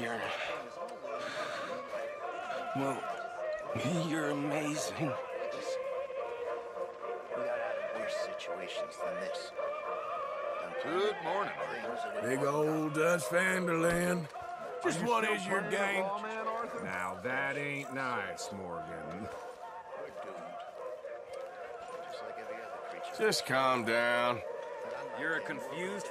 You're... Well, you're amazing. We got out of worse situations than this. Good morning, Big old Dutch Vanderlinde. Just what is your game? Now that ain't nice, Morgan. Just calm down. You're a confused